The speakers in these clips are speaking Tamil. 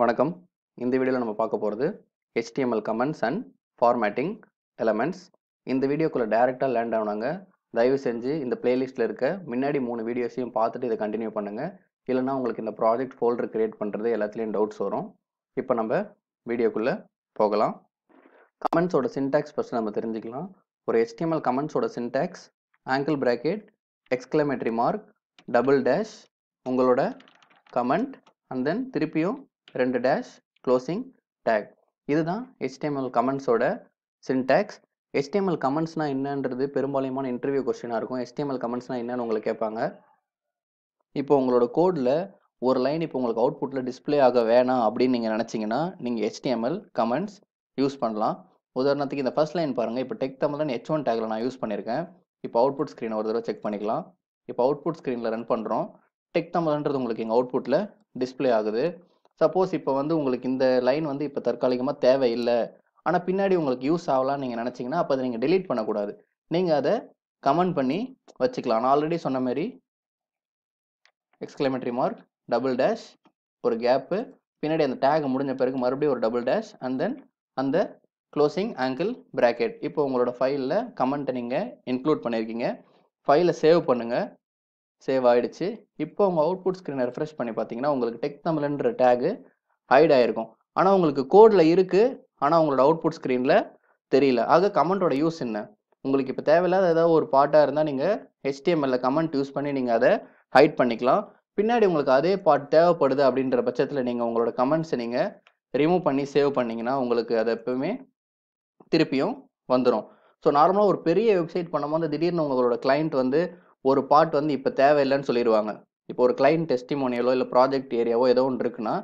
வணக்கம். இந்த வீடியோவில் நம்ம பார்க்க போகிறது HTML comments and formatting elements இந்த வீடியோக்குள்ளே டேரெக்டாக லேண்ட் ஆனாங்க தயவு செஞ்சு இந்த பிளேலிஸ்ட்டில் இருக்க முன்னாடி மூணு வீடியோஸையும் பார்த்துட்டு இதை கண்டினியூ பண்ணுங்கள் இல்லைனா உங்களுக்கு இந்த ப்ராஜெக்ட் ஃபோல்டர் கிரியேட் பண்ணுறது எல்லாத்துலேயும் டவுட்ஸ் வரும். இப்போ நம்ம வீடியோக்குள்ளே போகலாம். கமெண்ட்ஸோட சின்டாக்ஸ் ஃபஸ்ட்டு நம்ம தெரிஞ்சுக்கலாம். ஒரு HTML கமெண்ட்ஸோட syntax angle bracket exclamatory mark double dash உங்களோட கமெண்ட் அண்ட் தென் திருப்பியும் ரெண்டு டேஷ் க்ளோசிங் டேக் இதுதான் ஹெச்டிஎம்எல் கமெண்ட்ஸோட சின்டாக்ஸ் ஹெச்டிஎம்எல் கமெண்ட்ஸ்னால் என்னன்றது பெரும்பாலுமான இன்டர்வியூ கொஸ்டினாக இருக்கும். ஹெச்டிஎம்எல் கமெண்ட்ஸ்னால் என்னன்னு உங்களை கேட்பாங்க. இப்போ உங்களோட கோடில் ஒரு லைன் இப்போ உங்களுக்கு அவுட்புட்டில் டிஸ்ப்ளே ஆக வேணாம் அப்படின்னு நீங்கள் நினச்சிங்கன்னா நீங்கள் ஹெச்டிஎம்எல் கமெண்ட்ஸ் யூஸ் பண்ணலாம். உதாரணத்துக்கு இந்த ஃபர்ஸ்ட் லைன் பாருங்கள் இப்போ டெக் தமிழன் ஹெச் ஒன் டேக்கில் நான் யூஸ் பண்ணியிருக்கேன் இப்போ அவுட்புட் ஸ்க்ரீனை ஒரு தடவை செக் பண்ணிக்கலாம். இப்போ அவுட்புட் ஸ்க்ரீனில் ரன் பண்ணுறோம் டெக் தமிழ்ன்றது உங்களுக்கு எங்கள் அவுட்புட்டில் டிஸ்ப்ளே ஆகுது. சப்போஸ் இப்போ வந்து உங்களுக்கு இந்த லைன் வந்து இப்போ தற்காலிகமாக தேவையில்லை. ஆனால் பின்னாடி உங்களுக்கு யூஸ் ஆகலாம்னு நீங்கள் நினச்சிங்கன்னா அப்போ அதை நீங்கள் டெலீட் பண்ணக்கூடாது. நீங்கள் அதை கமெண்ட் பண்ணி வச்சுக்கலாம். நான் ஆல்ரெடி சொன்ன மாதிரி எக்ஸ்க்ளமேட்டரி மார்க் டபுள் டேஷ் ஒரு கேப்பு பின்னாடி அந்த டேக் முடிஞ்ச பிறகு மறுபடியும் ஒரு டபுள் டேஷ் அண்ட் தென் அந்த க்ளோசிங் ஆங்கிள் ப்ராக்கெட் இப்போ உங்களோட ஃபைலில் கமெண்ட்டை நீங்கள் இன்க்ளூட் பண்ணியிருக்கீங்க ஃபைலை சேவ் பண்ணுங்கள் சேவ் ஆகிடுச்சு இப்போ உங்கள் அவுட்புட் ஸ்க்ரீனை ரெஃப்ரெஷ் பண்ணி பார்த்தீங்கன்னா உங்களுக்கு டெக் தமிழ்ன்ற டேகு ஹைட் ஆகிருக்கும் ஆனால் உங்களுக்கு கோடில் இருக்குது ஆனால் உங்களோட அவுட்புட் ஸ்க்ரீனில் தெரியல. ஆக கமெண்ட்டோட யூஸ் என்ன? உங்களுக்கு இப்போ தேவையில்லாத ஏதாவது ஒரு பாட்டாக இருந்தால் நீங்கள் ஹெச்டிஎம்எல்ல கமெண்ட் யூஸ் பண்ணி நீங்கள் அதை ஹைட் பண்ணிக்கலாம். பின்னாடி உங்களுக்கு அதே பாட் தேவைப்படுது அப்படின்ற பட்சத்தில் நீங்கள் உங்களோட கமெண்ட்ஸை நீங்கள் ரிமூவ் பண்ணி சேவ் பண்ணிங்கன்னா உங்களுக்கு அது எப்பவுமே திருப்பியும் வந்துடும் ஸோ நார்மலாக ஒரு பெரிய வெப்சைட் பண்ணும்போது திடீர்னு உங்களோட கிளைண்ட் வந்து ஒரு பார்ட் வந்து இப்போ தேவையில்லைன்னு சொல்லிடுவாங்க இப்போ ஒரு கிளைண்ட் டெஸ்டிமோனியலோ இல்லை ப்ராஜெக்ட் ஏரியாவோ ஏதோ ஒன்று இருக்குன்னா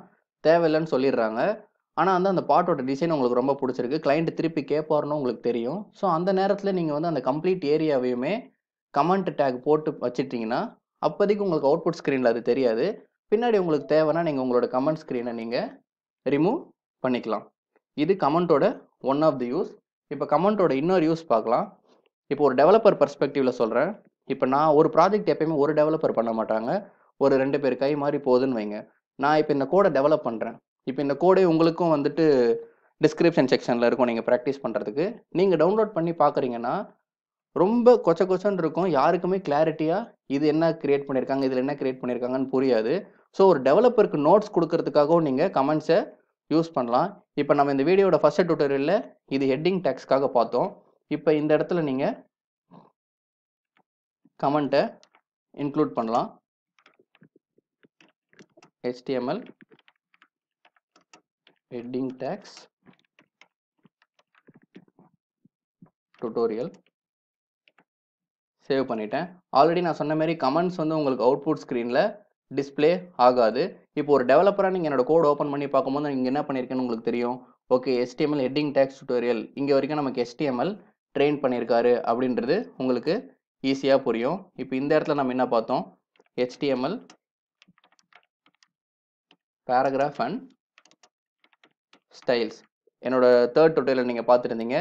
தேவையில்லைன்னு சொல்லிடுறாங்க. ஆனால் வந்து அந்த பாட்டோட டிசைன் உங்களுக்கு ரொம்ப பிடிச்சிருக்கு. கிளைண்ட் திருப்பி கேட்பாருன்னு உங்களுக்கு தெரியும். ஸோ அந்த நேரத்தில் நீங்கள் வந்து அந்த கம்ப்ளீட் ஏரியாவையுமே கமெண்ட் டேக் போட்டு வச்சிட்டிங்கன்னா அப்போதைக்கு உங்களுக்கு அவுட்புட் ஸ்க்ரீனில் அது தெரியாது. பின்னாடி உங்களுக்கு தேவைன்னா நீங்கள் உங்களோட கமெண்ட் ஸ்க்ரீனை நீங்கள் ரிமூவ் பண்ணிக்கலாம். இது கமெண்ட்டோட ஒன் ஆஃப் தி யூஸ் இப்போ கமெண்ட்டோட இன்னொரு யூஸ் பார்க்கலாம். இப்போ ஒரு டெவலப்பர் பர்ஸ்பெக்டிவில் சொல்கிறேன் இப்போ நான் ஒரு ப்ராஜெக்ட் எப்பயுமே ஒரு டெவலப்பர் பண்ண மாட்டாங்க. ஒரு ரெண்டு பேர் கை மாதிரி போகுதுன்னு வைங்க. நான் இப்போ இந்த கோடை டெவலப் பண்ணுறேன் இப்போ இந்த கோடே உங்களுக்கும் வந்துட்டு டிஸ்கிரிப்ஷன் செக்ஷனில் இருக்கும். நீங்கள் ப்ராக்டிஸ் பண்ணுறதுக்கு நீங்கள் டவுன்லோட் பண்ணி பார்க்குறீங்கன்னா ரொம்ப கொச்ச கொச்சன்னு இருக்கும். யாருக்குமே கிளாரிட்டியாக இது என்ன கிரியேட் பண்ணியிருக்காங்க இதில் என்ன கிரியேட் பண்ணியிருக்காங்கன்னு புரியாது. ஸோ ஒரு டெவலப்பருக்கு நோட்ஸ் கொடுக்கறதுக்காகவும் நீங்கள் கமெண்ட்ஸை யூஸ் பண்ணலாம். இப்போ நம்ம இந்த வீடியோட ஃபர்ஸ்ட் டுட்டோரியலில் இது ஹெட்டிங் டேக்ஸ்க்காக பார்த்தோம். இப்போ இந்த இடத்துல நீங்கள் கமெண்ட்டை இன்க்ளூட் பண்ணலாம். HTML heading tags tutorial. Save பண்ணிட்டேன். ஆல்ரெடி நான் சொன்ன மாதிரி கமெண்ட்ஸ் வந்து உங்களுக்கு அவுட்புட் ஸ்க்ரீனில் டிஸ்ப்ளே ஆகாது. இப்போ ஒரு டெவலப்பராக நீங்கள் என்னோட கோட் ஓப்பன் பண்ணி பார்க்கும்போது நீங்கள் என்ன பண்ணியிருக்கேன்னு உங்களுக்கு தெரியும். Okay HTML heading tags tutorial இங்கே வரைக்கும் நமக்கு எஸ்டிஎம்எல் ட்ரெயின் பண்ணியிருக்காரு அப்படின்றது உங்களுக்கு ஈஸியாக புரியும். இப்போ இந்த இடத்துல நம்ம என்ன பார்த்தோம்? HTML பேராகிராஃப் அண்ட் ஸ்டைல்ஸ் என்னோட தேர்ட் டுட்டோரியல் நீங்கள் பார்த்துருந்தீங்க.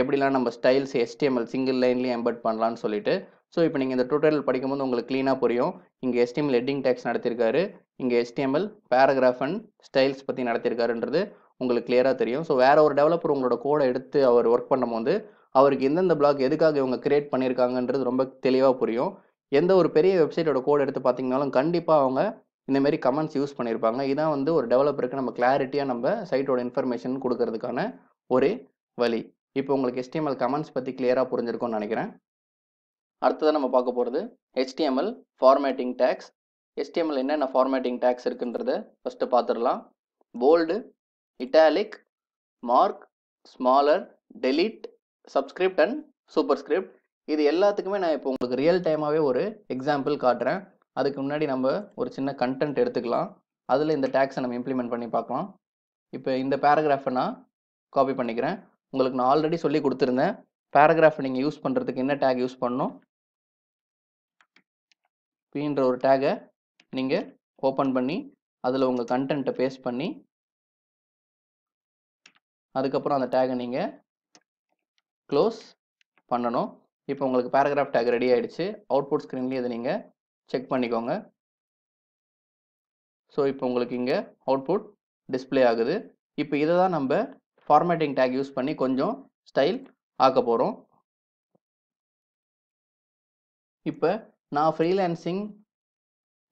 எப்படிலாம் நம்ம ஸ்டைல்ஸ் HTML சிங்கிள் லைன்லேயும் எம்பர்ட் பண்ணலான்னு சொல்லிட்டு. ஸோ இப்போ நீங்கள் இந்த டுட்டோரியல் படிக்கும்போது உங்களுக்கு க்ளீனாக புரியும். இங்கே HTML ஹெட்டிங் டேக்ஸ் நடத்தியிருக்காரு இங்கே HTML பேராகிராஃப் அண்ட் ஸ்டைல்ஸ் பற்றி நடத்தியிருக்காருன்றது உங்களுக்கு கிளியராக தெரியும். ஸோ வேறு ஒரு டெவலப்பர் உங்களோட கோடை எடுத்து அவர் ஒர்க் பண்ணும்போது அவருக்கு எந்தெந்த பிளாக் எதுக்காக இவங்க கிரியேட் பண்ணியிருக்காங்கன்றது ரொம்ப தெளிவாக புரியும். எந்த ஒரு பெரிய வெப்சைட்டோட கோட் எடுத்து பார்த்தீங்கனாலும் கண்டிப்பாக அவங்க இந்தமாரி கமெண்ட்ஸ் யூஸ் பண்ணியிருப்பாங்க. இதான் வந்து ஒரு டெவலப்பருக்கு நம்ம கிளாரிட்டியாக நம்ம சைட்டோட இன்ஃபர்மேஷன் கொடுக்கறதுக்கான ஒரு வழி. இப்போ உங்களுக்கு ஹெச்டிஎம்எல் கமெண்ட்ஸ் பற்றி கிளியராக புரிஞ்சிருக்கும்னு நினைக்கிறேன். அடுத்ததாக நம்ம பார்க்க போகிறது ஹெச்டிஎம்எல் ஃபார்மேட்டிங் டேக்ஸ் ஹெச்டிஎம்எல் என்னென்ன ஃபார்மேட்டிங் டேக்ஸ் இருக்குன்றத ஃபஸ்ட்டு பார்த்துடலாம். Bold italic mark smaller delete subscript and superscript இது எல்லாத்துக்குமே நான் இப்போ உங்களுக்கு ரியல் டைமாகவே ஒரு எக்ஸாம்பிள் காட்டுறேன். அதுக்கு முன்னாடி நம்ம ஒரு சின்ன கண்டென்ட் எடுத்துக்கலாம். அதில் இந்த டேக்ஸை நம்ம இம்ப்ளிமெண்ட் பண்ணி பார்க்கலாம். இப்போ இந்த பேராகிராஃபை நான் காப்பி பண்ணிக்கிறேன். உங்களுக்கு நான் ஆல்ரெடி சொல்லி கொடுத்துருந்தேன். பேராகிராஃபை நீங்கள் யூஸ் பண்ணுறதுக்கு என்ன டேக் யூஸ் பண்ணணும்? பீன்ற ஒரு டேகை நீங்கள் ஓப்பன் பண்ணி அதில் உங்கள் கண்டென்ட்டை பேஸ்ட் பண்ணி அதுக்கப்புறம் அந்த டேகை நீங்கள் க்ளோஸ் பண்ணணும். இப்போ உங்களுக்கு பேராகிராஃப் டேக் ரெடி ஆகிடுச்சு அவுட்புட் ஸ்க்ரீன்லேயும் இதை நீங்கள் செக் பண்ணிக்கோங்க. ஸோ இப்போ உங்களுக்கு இங்கே அவுட்புட் டிஸ்ப்ளே ஆகுது. இப்போ இதை தான் நம்ம ஃபார்மேட்டிங் டேக் யூஸ் பண்ணி கொஞ்சம் ஸ்டைல் ஆக்க போகிறோம் இப்போ நான் ஃப்ரீலான்சிங்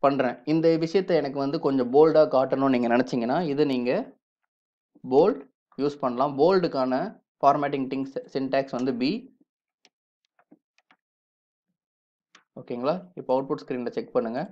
பண்ணுறேன் இந்த விஷயத்தை எனக்கு வந்து கொஞ்சம் போல்டாக காட்டணும்னு நீங்கள் நினச்சிங்கன்னா இது நீங்கள் போல்ட் யூஸ் பண்ணலாம். போல்டுக்கான ஃபார்மேட்டிங் திங்ஸ் சின்டாக்ஸ் வந்து பி ஓகேங்களா இப்போ அவுட்புட் ஸ்க்ரீனில் செக் பண்ணுங்கள்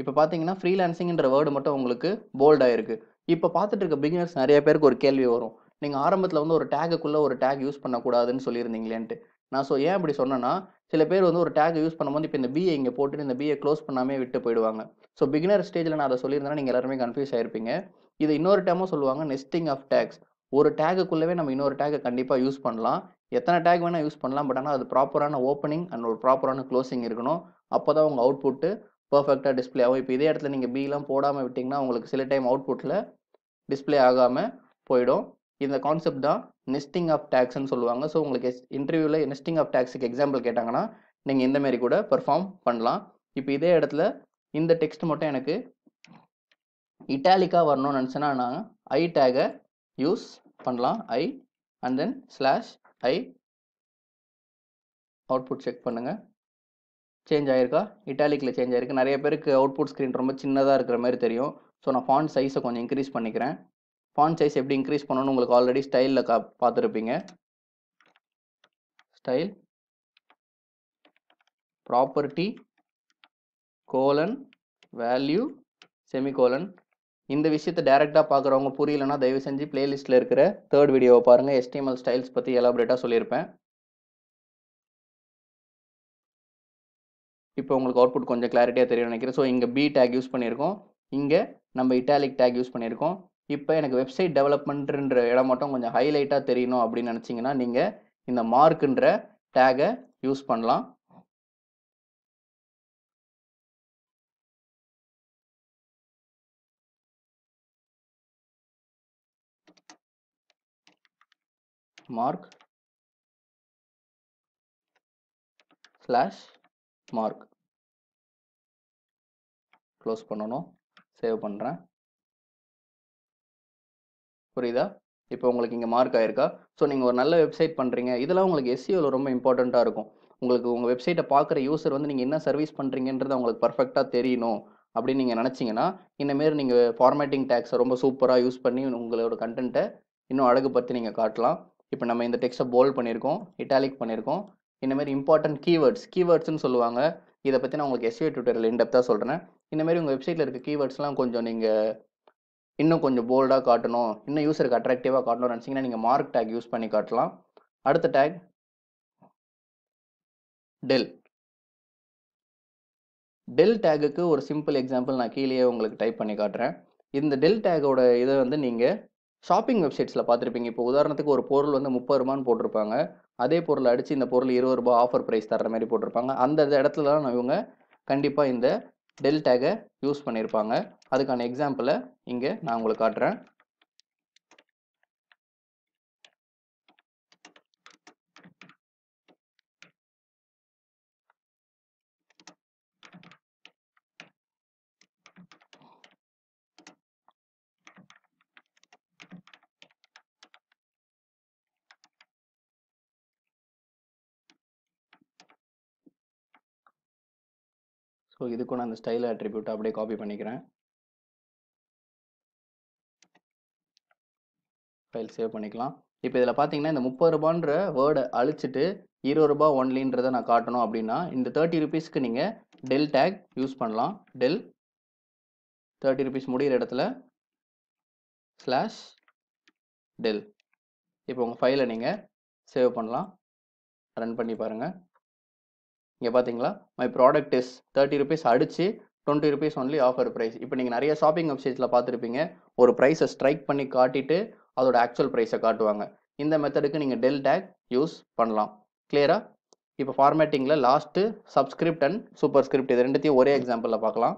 இப்போ பார்த்தீங்கன்னா ஃப்ரீலான்சிங்ன்ற வேர்டு மட்டும் உங்களுக்கு போல்ட் ஆயிருக்கு. இப்போ பார்த்துட்டு இருக்க பிகினர்ஸ் நிறைய பேருக்கு ஒரு கேள்வி வரும். நீங்கள் ஆரம்பத்தில் வந்து ஒரு டேகுக்குள்ளே ஒரு டேக் யூஸ் பண்ணக்கூடாதுன்னு சொல்லியிருந்தீங்களேன்ட்டு. நான் ஸோ ஏன் அப்படி சொன்னேன்னா சில பேர் வந்து ஒரு டேக் யூஸ் பண்ணும்போது இப்போ இந்த பிஏ இங்கே போட்டுட்டு இந்த பிஏ க்ளோஸ் பண்ணாமே விட்டு போயிடுவாங்க. ஸோ பிகினர் ஸ்டேஜில் நான் அதை சொல்லியிருந்தேன்னா நீங்கள் எல்லாருமே கன்ஃபியூஸ் ஆயிருப்பீங்க. இது இன்னொரு டேமும் சொல்லுவாங்க நெஸ்டிங் ஆஃப் டேக்ஸ் ஒரு டேகுக்குள்ளவே நம்ம இன்னொரு டேக்கை கண்டிப்பாக யூஸ் பண்ணலாம். எத்தனை டேக் வேணால் யூஸ் பண்ணலாம். பட் ஆனால் அது ப்ராப்பரான ஓப்பனிங் அண்ட் ஒரு ப்ராப்பரான க்ளோசிங் இருக்கணும். அப்போ தான் உங்கள் அவுட்புட்டு பர்ஃபெக்டாக டிஸ்ப்ளே ஆகும். இப்போ இதே இடத்துல நீங்கள் பிலாம் போடாமல் விட்டிங்கன்னா உங்களுக்கு சில டைம் அவுட்புட்டில் டிஸ்ப்ளே ஆகாமல் போயிடும். இந்த கான்செப்ட் தான் நெஸ்டிங் ஆஃப் டேக்ஸ்னு சொல்லுவாங்க. ஸோ உங்களுக்கு இன்டர்வியூவில் நெஸ்டிங் ஆஃப் டேக்ஸுக்கு எக்ஸாம்பிள் கேட்டாங்கன்னா நீங்கள் இந்தமாரி கூட பெர்ஃபார்ம் பண்ணலாம். இப்போ இதே இடத்துல இந்த டெக்ஸ்ட் மட்டும் எனக்கு இட்டாலிக்காக வரணும்னு நினச்சேன்னா நான் ஐ டேகை யூஸ் பண்ணலாம். I and then slash I output check பண்ணுங்கள் சேஞ்ச் ஆயிருக்கா? இட்டாலிக்கில் சேஞ்ச் ஆயிருக்கு. நிறைய பேருக்கு அவுட்புட் ஸ்க்ரீன் ரொம்ப சின்னதாக இருக்கிற மாதிரி தெரியும். ஸோ நான் ஃபாண்ட் சைஸை கொஞ்சம் இன்க்ரீஸ் பண்ணிக்கிறேன். ஃபாண்ட் சைஸ் எப்படி இன்க்ரீஸ் பண்ணணும்னு உங்களுக்கு ஆல்ரெடி ஸ்டைலில் கா பார்த்துருப்பீங்க. Style property colon value semicolon இந்த விஷயத்தை டேரெக்டாக பார்க்குறவங்க புரியலன்னா தயவு செஞ்சு பிளேலிஸ்ட்டில் இருக்கிற தேர்ட் வீடியோவை பாருங்கள் எஸ்டிஎம்எல் ஸ்டைல்ஸ் பற்றி எலாபரேட்டாக சொல்லியிருப்பேன். இப்போ உங்களுக்கு அவுட்புட் கொஞ்சம் கிளாரிட்டியாக தெரியும் நினைக்கிறேன். ஸோ இங்கே பி டேக் யூஸ் பண்ணியிருக்கோம். இங்கே நம்ம இட்டாலிக் டேக் யூஸ் பண்ணியிருக்கோம். இப்போ எனக்கு வெப்சைட் டெவலப்மெண்ட்ன்ற இடம் மட்டும் கொஞ்சம் ஹைலைட்டாக தெரியணும் அப்படின்னு நினச்சிங்கன்னா நீங்கள் இந்த மார்க்குன்ற டேகை யூஸ் பண்ணலாம். மார்க் ஸ்லாஷ் மார்க் க்ளோஸ் பண்ணணும். சேவ் பண்ணுறேன் புரியுதா? இப்போ உங்களுக்கு இங்கே மார்க் ஆயிருக்கா? ஸோ நீங்கள் ஒரு நல்ல வெப்சைட் பண்ணுறீங்க இதெல்லாம் உங்களுக்கு எஸ்சிஓவில் ரொம்ப இம்பார்ட்டண்ட்டாக இருக்கும். உங்களுக்கு உங்கள் வெப்சைட்டை பார்க்குற யூசர் வந்து நீங்கள் என்ன சர்வீஸ் பண்ணுறீங்கன்றது அவங்களுக்கு பர்ஃபெக்டாக தெரியணும் அப்படின்னு நீங்கள் நினச்சிங்கன்னா இந்தமாரி நீங்கள் ஃபார்மேட்டிங் டேக்ஸை ரொம்ப சூப்பராக யூஸ் பண்ணி உங்களோட கண்டென்ட்டை இன்னும் அழகு பற்றி நீங்கள் காட்டலாம். இப்போ நம்ம இந்த டெக்ஸ்ட்டை போல்ட் பண்ணியிருக்கோம் இட்டாலிக் பண்ணியிருக்கோம். இந்தமாரி இம்பார்ட்டன்ட் கீவேர்ட்ஸ் கீவேர்ட்ஸ்னு சொல்லுவாங்க. இதை பற்றி நான் உங்களுக்கு எஸ்ஏ டியூட்டரில் இன்டெப்த்தாக சொல்கிறேன் இந்தமாரி உங்கள் வெப்சைட்டில் இருக்க கீவேர்ட்ஸ்லாம் கொஞ்சம் நீங்கள் இன்னும் கொஞ்சம் போல்டாக காட்டணும் இன்னும் யூசருக்கு அட்ராக்டிவாக காட்டணும்னு நினச்சிங்கன்னா நீங்கள் மார்க் டேக் யூஸ் பண்ணி காட்டலாம். அடுத்த டேக் டெல் டெல் டேகுக்கு ஒரு சிம்பிள் எக்ஸாம்பிள் நான் கீழேயே உங்களுக்கு டைப் பண்ணி காட்டுறேன். இந்த டெல் டேகோட இதை வந்து நீங்கள் ஷாப்பிங் வெப்சைட்ஸில் பார்த்துருப்பீங்க. இப்போ உதாரணத்துக்கு ஒரு பொருள் வந்து முப்பது ரூபான்னு போட்டிருப்பாங்க. அதே பொருளை அடித்து இந்த பொருள் இருபது ரூபா ஆஃபர் ப்ரைஸ் தர்ற மாதிரி போட்டிருப்பாங்க. அந்த இடத்துலலாம் இவங்க கண்டிப்பாக இந்த டெல் டேகை யூஸ் பண்ணியிருப்பாங்க அதுக்கான எக்ஸாம்பிளை இங்கே நான் உங்களுக்கு காட்டுறேன். ஸோ இதுக்கும் நான் அந்த ஸ்டைல் அட்ரிபியூட்டை அப்படியே காப்பி பண்ணிக்கிறேன். ஃபைல் சேவ் பண்ணிக்கலாம். இப்போ இதில் பார்த்தீங்கன்னா இந்த முப்பது ரூபான்ற வேர்டை அழிச்சிட்டு இருபது ரூபா ஒன்லின்றதை நான் காட்டணும் அப்படின்னா இந்த தேர்ட்டி ருபீஸ்க்கு நீங்கள் டெல் டேக் யூஸ் பண்ணலாம். டெல் தேர்ட்டி ருபீஸ் முடிகிற இடத்துல ஸ்லாஷ் டெல் இப்போ உங்கள் ஃபைலை நீங்கள் சேவ் பண்ணலாம். ரன் பண்ணி பாருங்கள் இங்கே பார்த்தீங்களா my product is thirty rupees அடிச்சு twenty rupees only offer price இப்போ நீங்கள் நிறைய ஷாப்பிங் வெப்சைட்ஸில் பார்த்துருப்பீங்க. ஒரு ப்ரைஸை ஸ்ட்ரைக் பண்ணி காட்டிட்டு அதோட ஆக்சுவல் ப்ரைஸை காட்டுவாங்க. இந்த மெத்தடுக்கு நீங்கள் டெல் டேக் யூஸ் பண்ணலாம். கிளியரா இப்போ ஃபார்மேட்டிங்கில் last subscript and super script இது ரெண்டுத்தையும் ஒரே எக்ஸாம்பிளில் பார்க்கலாம்.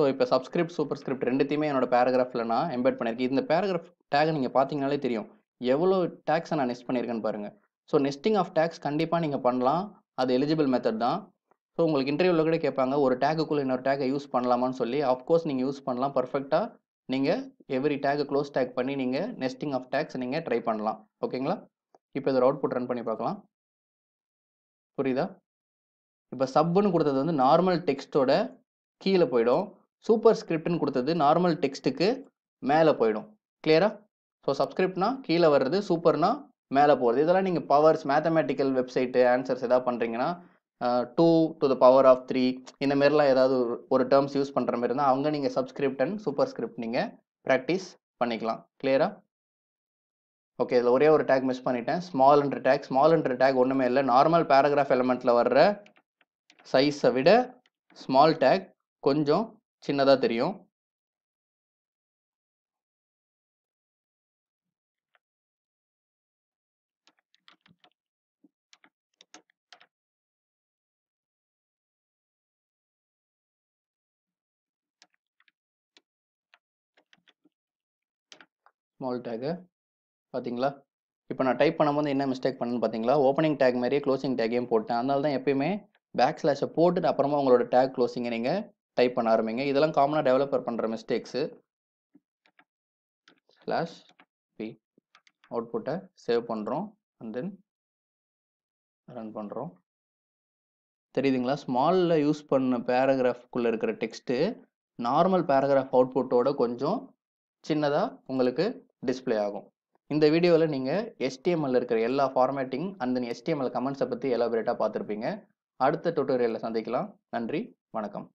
ஸோ இப்போ சப்ஸ்கிரிப்ட் சூப்பர் ஸ்கிரிப்ட் ரெண்டுத்தையுமே என்னோட பேராகிராஃபில் நான் எம்பெட் பண்ணியிருக்கேன். இந்த பேராகிராஃப் டேகை நீங்கள் பார்த்தீங்கனாலே தெரியும். எவ்வளோ டேக்ஸை நான் நெஸ்ட் பண்ணியிருக்கேன்னு பாருங்கள் ஸோ நெஸ்டிங் ஆஃப் டேக்ஸ் கண்டிப்பாக நீங்கள் பண்ணலாம். அது எலிஜிபிள் மெத்தட் தான். ஸோ உங்களுக்கு இன்டர்வியூவில் கூட கேட்பாங்க ஒரு டேக்குக்குள்ளே இன்னொரு டேக்கை யூஸ் பண்ணலாமான்னு சொல்லி. அஃப்கோர்ஸ் நீங்கள் யூஸ் பண்ணலாம். பர்ஃபெக்டாக நீங்கள் எவ்ரி டேக்கை க்ளோஸ் டேக் பண்ணி நீங்கள் நெஸ்டிங் ஆஃப் டேக்ஸ் நீங்கள் ட்ரை பண்ணலாம். ஓகேங்களா இப்போ இதோட அவுட்புட் ரன் பண்ணி பார்க்கலாம் புரியுதா? இப்போ சப்புன்னு கொடுத்தது வந்து நார்மல் டெக்ஸ்ட்டோட கீழே போயிடும். சூப்பர் ஸ்கிரிப்ட்னு கொடுத்தது நார்மல் டெக்ஸ்ட்டுக்கு மேலே போயிடும். கிளியரா ஸோ சப்ஸ்கிரிப்ட்னா கீழே வர்றது சூப்பர்னா மேலே போகிறது இதெல்லாம் நீங்கள் பவர்ஸ் மேத்தமேட்டிக்கல் வெப்சைட்டு ஆன்சர்ஸ் எதாவது பண்ணுறீங்கன்னா two to the power of three இந்த மாதிரிலாம் ஏதாவது ஒரு- ஒரு டேர்ம்ஸ் யூஸ் பண்ணுற மாதிரி இருந்தால் அவங்க நீங்கள் சப்ஸ்கிரிப்ட் அண்ட் சூப்பர் ஸ்கிரிப்ட் நீங்கள் ப்ராக்டிஸ் பண்ணிக்கலாம் கிளியரா ஓகே இதில் ஒரே ஒரு டேக் மிஸ் பண்ணிட்டேன். ஸ்மால்ன்ற டேக் ஸ்மால்ன்ற டேக் ஒன்றுமே இல்லை. நார்மல் பேராகிராஃப் எலமெண்ட்டில் வர்ற சைஸை விட ஸ்மால் டேக் கொஞ்சம் சின்னதாக தெரியும். ஸ்மால் டேக்கு பார்த்தீங்களா இப்போ நான் டைப் பண்ணும்போது என்ன மிஸ்டேக் பண்ணேன்னு பார்த்தீங்களா ஓப்பனிங் டேக் மாதிரியே க்ளோசிங் டேக்கையும் போட்டேன். அதனால தான் எப்பயுமே பேக் ஸ்லாஷை போட்டுட்டு அப்புறமா உங்களோட டேக் க்ளோசிங்கை நீங்கள் டைப் பண்ண ஆரம்பிங்க. இதெல்லாம் காமனாக டெவலப்பர் பண்ணுற மிஸ்டேக்ஸு ஸ்லாஷ் பி அவுட்புட்டை சேவ் பண்ணுறோம் அண்ட் தென் ரன் பண்ணுறோம் தெரியுதுங்களா? ஸ்மாலில் யூஸ் பண்ண பேராகிராஃப்குள்ளே இருக்கிற டெக்ஸ்ட்டு நார்மல் பேராகிராஃப் அவுட்புட்டோட கொஞ்சம் சின்னதாக உங்களுக்கு டிஸ்ப்ளே ஆகும். இந்த வீடியோவில் நீங்கள் எஸ்டிஎம்எல் இருக்கிற எல்லா ஃபார்மேட்டிங் அண்ட் தென் கமெண்ட்ஸை பற்றி எலாபரேட்டாக பார்த்துருப்பீங்க. அடுத்த டுட்டோரியலில் சந்திக்கலாம். நன்றி. வணக்கம்.